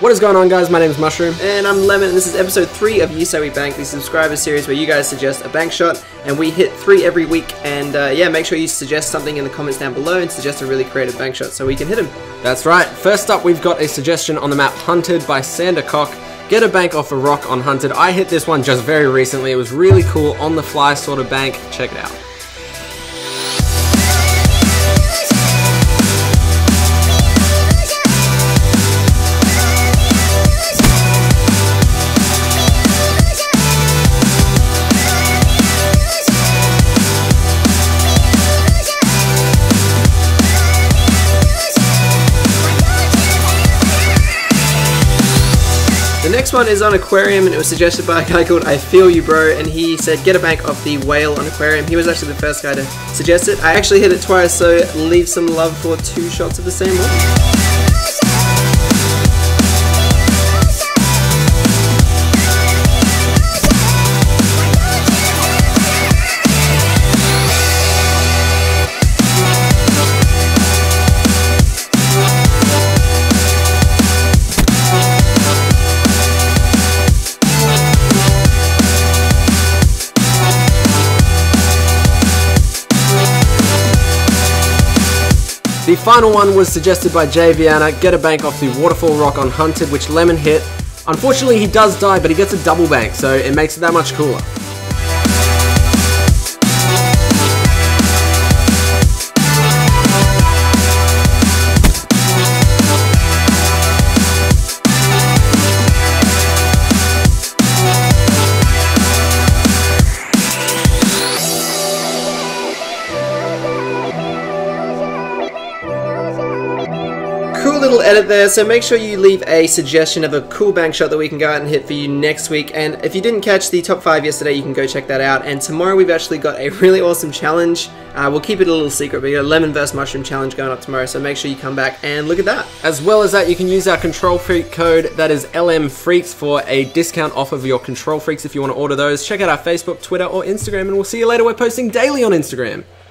What is going on, guys? My name is Mushroom. And I'm Lemon, and this is episode 3 of We Bank, the subscriber series where you guys suggest a bank shot, and we hit 3 every week. And uh, yeah, make sure you suggest something in the comments down below and suggest a really creative bank shot so we can hit them. That's right. First up, we've got a suggestion on the map Hunted by Sander Cock. Get a bank off a rock on Hunted. I hit this one just very recently. It was really cool, on the fly sort of bank. Check it out. The next one is on Aquarium, and it was suggested by a guy called I Feel You Bro, and he said get a bank off the whale on Aquarium. He was actually the first guy to suggest it. I actually hit it twice, so leave some love for two shots of the same one. The final one was suggested by Jay Viana. Get a bank off the waterfall rock on Hunted, which Lemon hit. Unfortunately, he does die, but he gets a double bank, so it makes it that much cooler. Cool little edit there, so make sure you leave a suggestion of a cool bank shot that we can go out and hit for you next week. And if you didn't catch the top 5 yesterday, you can go check that out. And tomorrow we've actually got a really awesome challenge. Uh, we'll keep it a little secret, but we got a Lemon vs. Mushroom challenge going up tomorrow, so make sure you come back and look at that. As well as that, you can use our KontrolFreek code, that is LM Freaks, for a discount off of your KontrolFreeks if you want to order those. Check out our Facebook, Twitter, or Instagram, and we'll see you later. We're posting daily on Instagram.